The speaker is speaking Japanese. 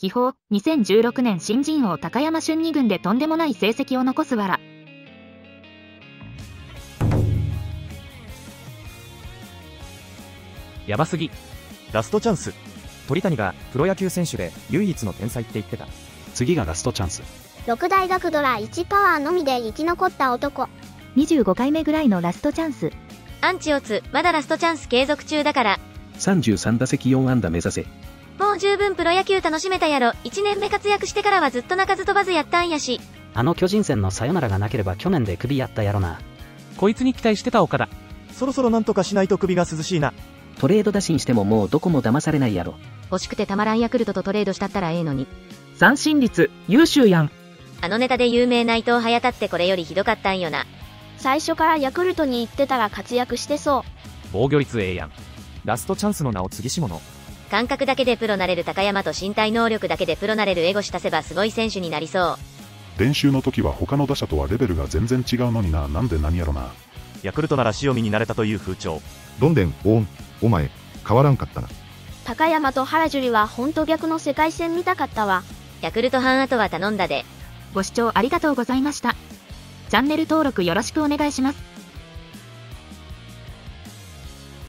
秘宝、2016年新人王高山俊二軍でとんでもない成績を残すわら。やばすぎ。ラストチャンス。鳥谷がプロ野球選手で唯一の天才って言ってた。次がラストチャンス。六大学ドラ1パワーのみで生き残った男。25回目ぐらいのラストチャンス。アンチオツ、まだラストチャンス継続中だから。33打席4安打目指せ。もう十分プロ野球楽しめたやろ。1年目活躍してからはずっと鳴かず飛ばずやったんやし。あの巨人戦のサヨナラがなければ去年でクビやったやろな。こいつに期待してた岡田。そろそろなんとかしないと首が涼しいな。トレード打診してももうどこも騙されないやろ。欲しくてたまらんヤクルトとトレードしたったらええのに。三振率、優秀やん。あのネタで有名内藤隼太ってこれよりひどかったんよな。最初からヤクルトに行ってたら活躍してそう。防御率ええやん。ラストチャンスの名を継ぎし者。感覚だけでプロなれる高山と身体能力だけでプロなれるエゴシ足せばすごい選手になりそう。練習の時は他の打者とはレベルが全然違うのにな。なんで何やろな。ヤクルトなら塩見になれたという風潮。どんでん、おん、お前、変わらんかったな。高山と原樹里はほんと逆の世界戦見たかったわ。ヤクルト班後は頼んだで。ご視聴ありがとうございました。チャンネル登録よろしくお願いします。